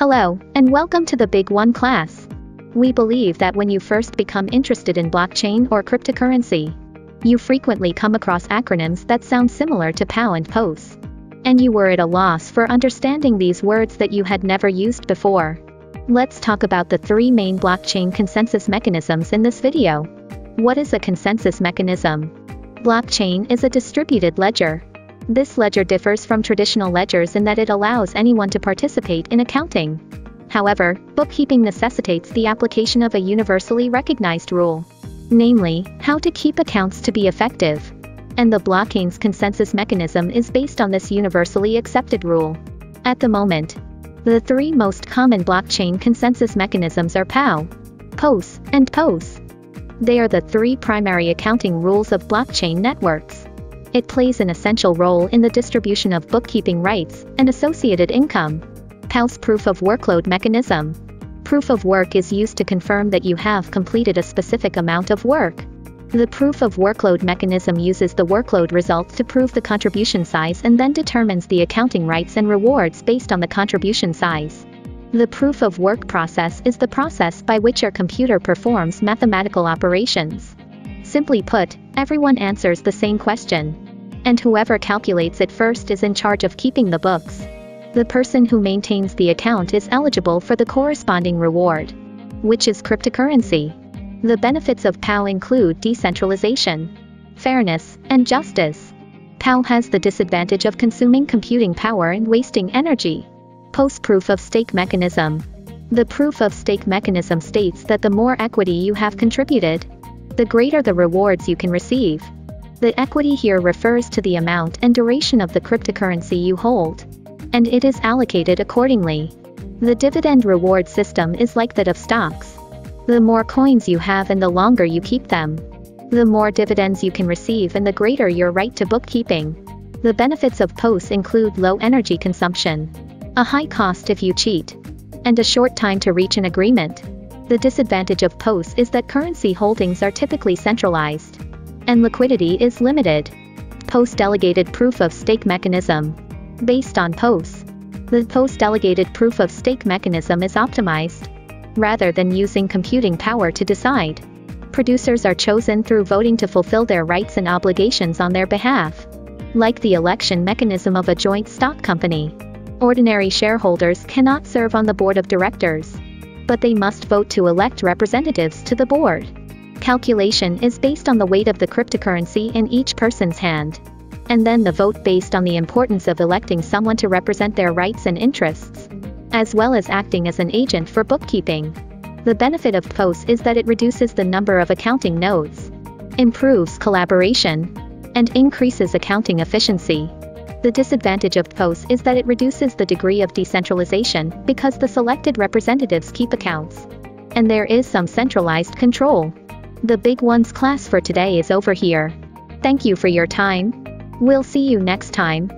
Hello, and welcome to the BigONE class. We believe that when you first become interested in blockchain or cryptocurrency, you frequently come across acronyms that sound similar to POW and POS. And you were at a loss for understanding these words that you had never used before. Let's talk about the three main blockchain consensus mechanisms in this video. What is a consensus mechanism? Blockchain is a distributed ledger. This ledger differs from traditional ledgers in that it allows anyone to participate in accounting. However, bookkeeping necessitates the application of a universally recognized rule. Namely, how to keep accounts to be effective. And the blockchain's consensus mechanism is based on this universally accepted rule. At the moment, the three most common blockchain consensus mechanisms are POW, POS, and DPOS. They are the three primary accounting rules of blockchain networks. It plays an essential role in the distribution of bookkeeping rights and associated income. POW's proof of workload mechanism. Proof of work is used to confirm that you have completed a specific amount of work. The proof of workload mechanism uses the workload results to prove the contribution size and then determines the accounting rights and rewards based on the contribution size. The proof of work process is the process by which your computer performs mathematical operations. Simply put, everyone answers the same question. And whoever calculates it first is in charge of keeping the books. The person who maintains the account is eligible for the corresponding reward, which is cryptocurrency. The benefits of POW include decentralization, fairness, and justice. POW has the disadvantage of consuming computing power and wasting energy. Post proof of stake mechanism. The proof of stake mechanism states that the more equity you have contributed, the greater the rewards you can receive. The equity here refers to the amount and duration of the cryptocurrency you hold and it is allocated accordingly. The dividend reward system is like that of stocks. The more coins you have and the longer you keep them, the more dividends you can receive and the greater your right to bookkeeping. The benefits of POS include low energy consumption, a high cost if you cheat, and a short time to reach an agreement. The disadvantage of POS is that currency holdings are typically centralized, and liquidity is limited. DPOS delegated proof of stake mechanism based on POS. The DPOS delegated proof of stake mechanism is optimized. Rather than using computing power to decide, producers are chosen through voting to fulfill their rights and obligations on their behalf. Like the election mechanism of a joint stock company, ordinary shareholders cannot serve on the board of directors, but they must vote to elect representatives to the board. Calculation is based on the weight of the cryptocurrency in each person's hand and then the vote based on the importance of electing someone to represent their rights and interests, as well as acting as an agent for bookkeeping. The benefit of DPOS is that it reduces the number of accounting nodes, improves collaboration, and increases accounting efficiency. The disadvantage of DPOS is that it reduces the degree of decentralization because the selected representatives keep accounts. And there is some centralized control. The BigONE's class for today is over here. Thank you for your time. We'll see you next time.